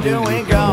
doing good.